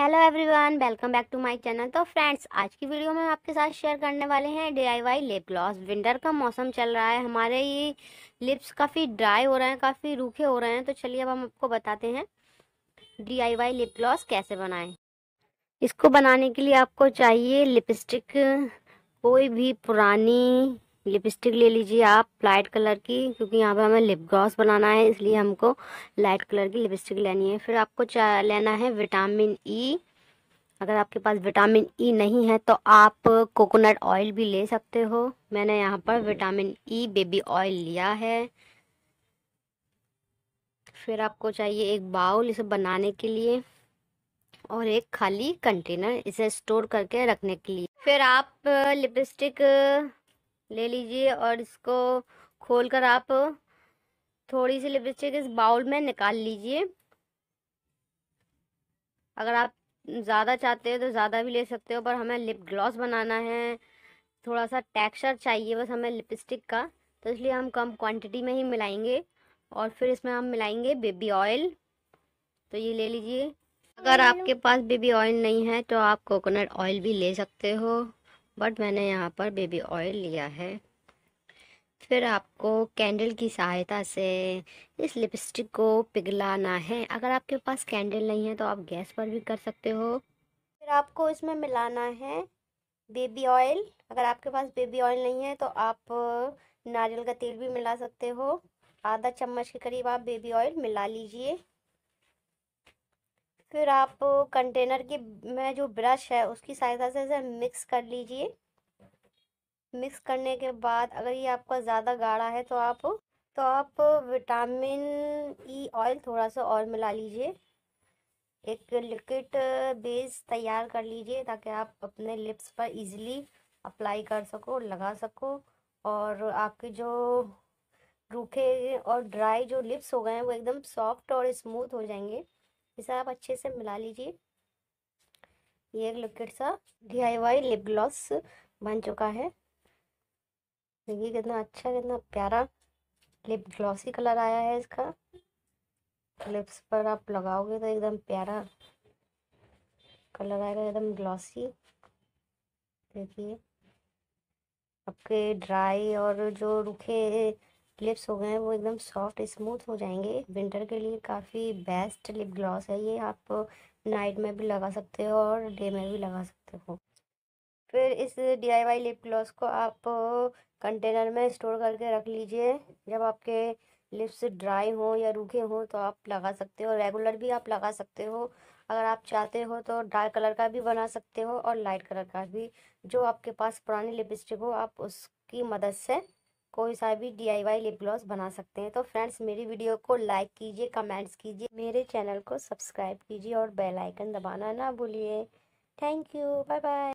Hello everyone welcome back to my channel तो friends आज की वीडियो में हम आपके साथ शेयर करने वाले हैं डीआईवाई लिप ग्लॉस विंटर का मौसम चल रहा है, हमारे ये लिप्स काफ़ी ड्राई हो रहे हैं, काफ़ी रूखे हो रहे हैं तो चलिए अब हम आपको बताते हैं डीआईवाई लिप ग्लॉस कैसे बनाएँ। इसको बनाने के लिए आपको चाहिए लिपस्टिक कोई भी पुरानी लिपस्टिक ले लीजिए आप, लाइट कलर की, क्योंकि यहाँ पे हमें लिप ग्लॉस बनाना है, इसलिए हमको लाइट कलर की लिपस्टिक लेनी है। फिर आपको लेना है विटामिन ई e। अगर आपके पास विटामिन ई e नहीं है तो आप कोकोनट ऑयल भी ले सकते हो। मैंने यहाँ पर विटामिन ई बेबी ऑयल लिया है। फिर आपको चाहिए एक बाउल इसे बनाने के लिए और एक खाली कंटेनर इसे स्टोर करके रखने के लिए। फिर आप लिपस्टिक ले लीजिए और इसको खोलकर आप थोड़ी सी लिपस्टिक इस बाउल में निकाल लीजिए। अगर आप ज़्यादा चाहते हो तो ज़्यादा भी ले सकते हो, पर हमें लिप ग्लॉस बनाना है। थोड़ा सा टेक्सचर चाहिए बस हमें लिपस्टिक का तो इसलिए हम कम क्वांटिटी में ही मिलाएँगे और फिर इसमें हम मिलाएँगे बेबी ऑयल तो ये ले लीजिए। अगर आपके पास बेबी ऑयल नहीं है तो आप कोकोनट ऑयल भी ले सकते हो। बट मैंने यहाँ पर बेबी ऑयल लिया है। फिर आपको कैंडल की सहायता से इस लिपस्टिक को पिघलाना है। अगर आपके पास कैंडल नहीं है तो आप गैस पर भी कर सकते हो। फिर आपको इसमें मिलाना है बेबी ऑयल। अगर आपके पास बेबी ऑयल नहीं है तो आप नारियल का तेल भी मिला सकते हो। आधा चम्मच के करीब आप बेबी ऑयल मिला लीजिए। फिर आप कंटेनर की में जो ब्रश है, उसकी सहायता से इसे मिक्स कर लीजिए। मिक्स करने के बाद अगर ये आपका ज़्यादा गाढ़ा है तो आप तो आप विटामिन ई ऑयल थोड़ा सा और मिला लीजिए। एक लिक्विड बेस तैयार कर लीजिए, ताकि आप अपने लिप्स पर इजीली अप्लाई कर सको, लगा सको। और आपके जो रूखे और ड्राई जो लिप्स हो गए हैं, वो एकदम सॉफ्ट और स्मूथ हो जाएँगे। इसे आप अच्छे से मिला लीजिए। ये एक लिक्विड सा डी लिप ग्लॉस बन चुका है। देखिए कितना अच्छा कितना प्यारा लिप ग्लॉसी कलर आया है इसका। लिप्स पर आप लगाओगे तो एकदम प्यारा कलर आएगा, एकदम ग्लॉसी देखिए, आपके ड्राई और जो रूखे लिप्स हो गए हैं, वो एकदम सॉफ्ट स्मूथ हो जाएँगे। विंटर के लिए काफ़ी बेस्ट लिप ग्लॉस है ये, आप नाइट में भी लगा सकते हो और डे में भी लगा सकते हो। फिर इस D I Y lip gloss को आप कंटेनर में स्टोर करके रख लीजिए। जब आपके लिप्स ड्राई हो या रूखे हो तो आप लगा सकते हो, रेगुलर भी आप लगा सकते हो। अगर आप चाहते हो तो डार्क कलर का भी बना सकते हो और लाइट कलर का भी। जो आपके पास पुरानी लिपस्टिक हो, आप उसकी मदद से कोई सा भी डीआईवाई लिप ग्लॉस बना सकते हैं। तो फ्रेंड्स मेरी वीडियो को लाइक कीजिए कमेंट्स कीजिए, मेरे चैनल को सब्सक्राइब कीजिए और बेल आइकन दबाना ना भूलिए। Thank you bye bye